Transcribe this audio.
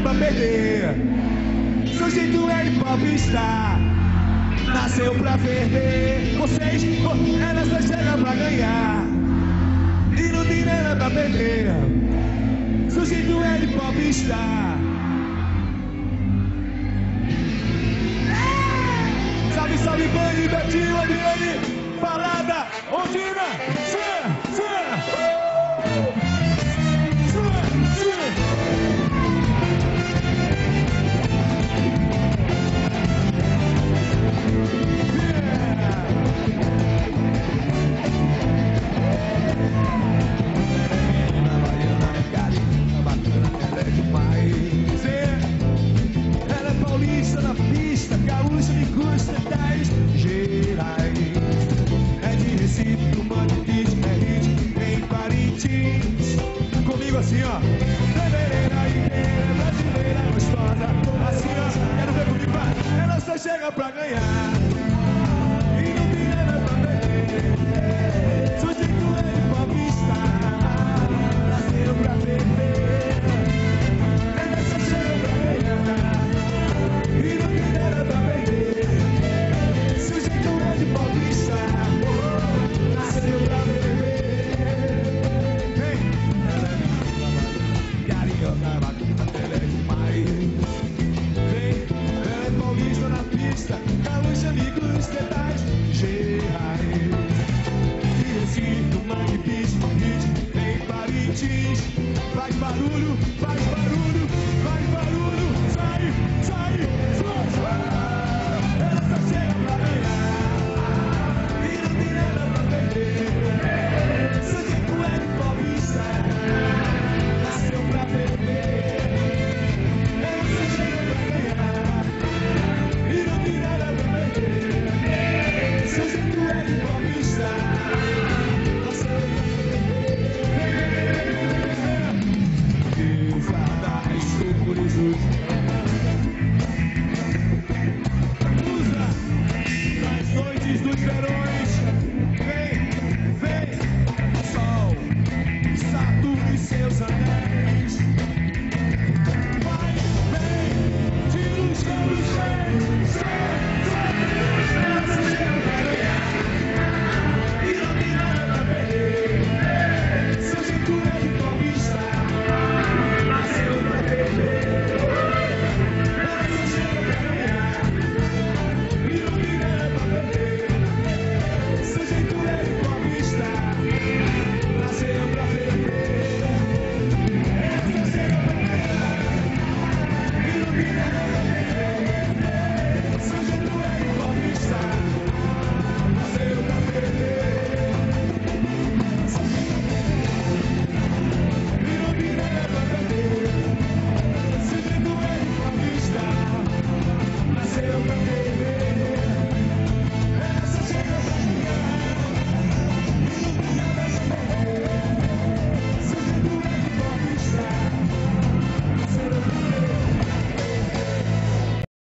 pra perder. Seu jeito é de. Nasceu pra perder. Vocês, elas só chegam pra ganhar. E não tem nada pra perder. Seu jeito é de popstar. Salve, salve, Band, Betinho, Adriane, Balada, Ondina, Sua, Sua, gaúcha me custa gerais. É de Recife, do Manditis, é hit em Parintins. Comigo assim, ó. Fevereira inteira, brasileira gostosa. Assim, ó, quero ver comigo, vai. Ela só chega pra ganhar. Barulho, faz barulho. gato seus anéis.